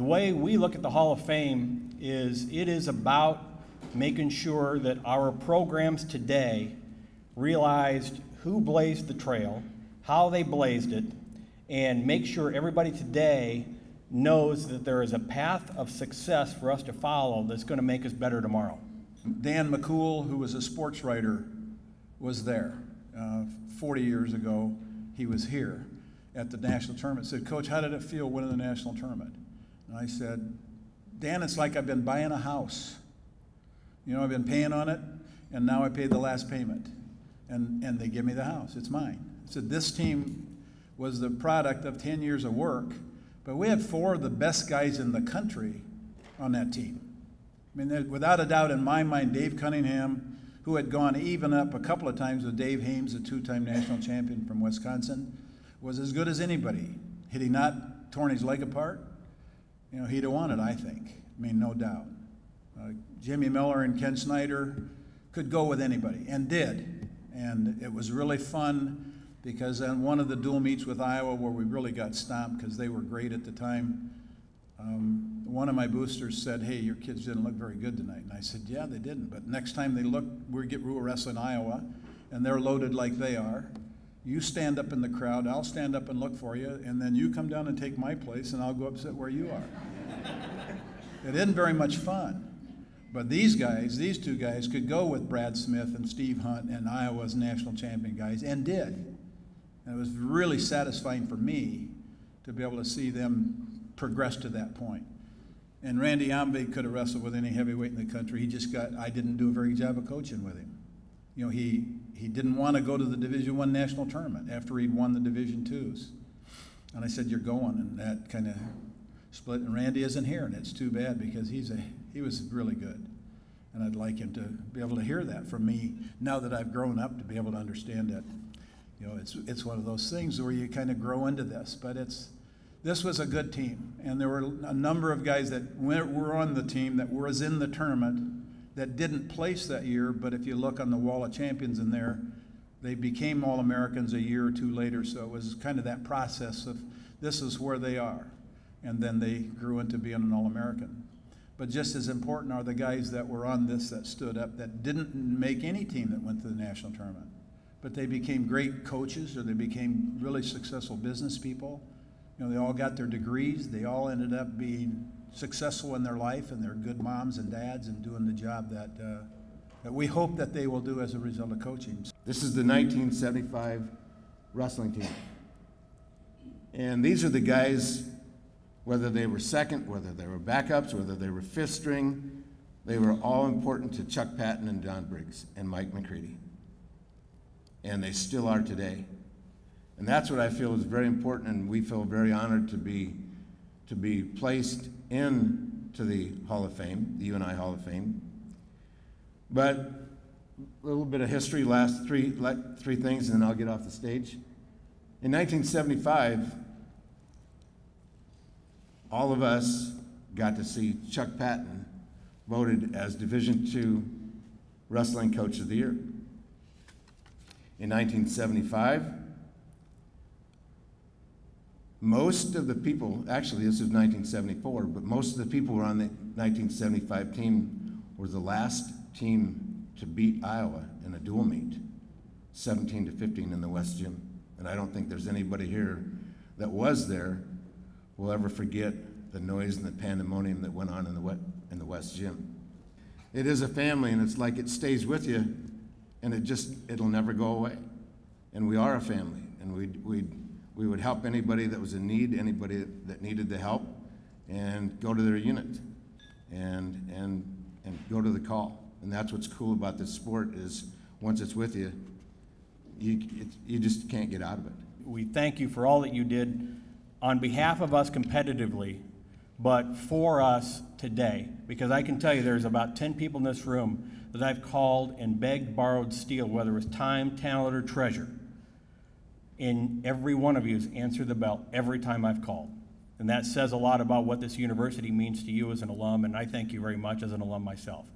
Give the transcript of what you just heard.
the way we look at the Hall of Fame is it is about making sure that our programs today realized who blazed the trail, how they blazed it, and make sure everybody today knows that there is a path of success for us to follow that's going to make us better tomorrow. Dan McCool, who was a sports writer, was there. Uh, 40 years ago, he was here at the national tournament. Said, Coach, how did it feel winning the national tournament? And I said, Dan, it's like I've been buying a house. You know, I've been paying on it, and now I paid the last payment. And, and they give me the house. It's mine. I said, this team was the product of 10 years of work, but we had four of the best guys in the country on that team. I mean, without a doubt, in my mind, Dave Cunningham, who had gone even up a couple of times with Dave Hames, a two time national champion from Wisconsin, was as good as anybody. Had he not torn his leg apart, you know, he'd have won it, I think. I mean, no doubt. Uh, Jimmy Miller and Ken Snyder could go with anybody, and did. And it was really fun because on one of the dual meets with Iowa where we really got stomped because they were great at the time, um, one of my boosters said, "Hey, your kids didn't look very good tonight." And I said, "Yeah, they didn't. But next time they look, we get Rule Wrestling Iowa, and they're loaded like they are. You stand up in the crowd. I'll stand up and look for you, and then you come down and take my place, and I'll go up sit where you are." it isn't very much fun. But these guys, these two guys, could go with Brad Smith and Steve Hunt and Iowa's national champion guys, and did. And it was really satisfying for me to be able to see them progress to that point. And Randy Omvig could have wrestled with any heavyweight in the country. He just got, I didn't do a very good job of coaching with him. You know, he, he didn't want to go to the Division One national tournament after he'd won the Division Twos. And I said, You're going. And that kind of split. And Randy isn't here, and it's too bad because he's a, he was really good. And I'd like him to be able to hear that from me now that I've grown up to be able to understand it. You know, it's, it's one of those things where you kind of grow into this, but it's, this was a good team. And there were a number of guys that were on the team that was in the tournament that didn't place that year, but if you look on the wall of champions in there, they became All Americans a year or two later. So it was kind of that process of this is where they are. And then they grew into being an All American. But just as important are the guys that were on this that stood up that didn't make any team that went to the national tournament. But they became great coaches or they became really successful business people. Know, they all got their degrees. They all ended up being successful in their life and they're good moms and dads and doing the job that, uh, that we hope that they will do as a result of coaching. This is the 1975 wrestling team. And these are the guys whether they were second, whether they were backups, whether they were fifth string, they were all important to Chuck Patten and Don Briggs and Mike McCready. And they still are today. And that's what I feel is very important, and we feel very honored to be, to be placed into the Hall of Fame, the UNI Hall of Fame. But a little bit of history, last three, three things, and then I'll get off the stage. In 1975, all of us got to see Chuck Patten voted as Division II Wrestling Coach of the Year. In 1975, most of the people, actually this was 1974, but most of the people who were on the 1975 team were the last team to beat Iowa in a dual meet, 17 to 15 in the West Gym. And I don't think there's anybody here that was there will ever forget the noise and the pandemonium that went on in the, in the West Gym. It is a family, and it's like it stays with you, and it just, it'll never go away. And we are a family, and we we we would help anybody that was in need, anybody that needed the help, and go to their unit and, and, and go to the call. And that's what's cool about this sport is once it's with you, you, it, you just can't get out of it. We thank you for all that you did on behalf of us competitively, but for us today. Because I can tell you there's about 10 people in this room that I've called and begged, borrowed, steal, whether it was time, talent, or treasure. And every one of you has answered the bell every time I've called. And that says a lot about what this university means to you as an alum, and I thank you very much as an alum myself.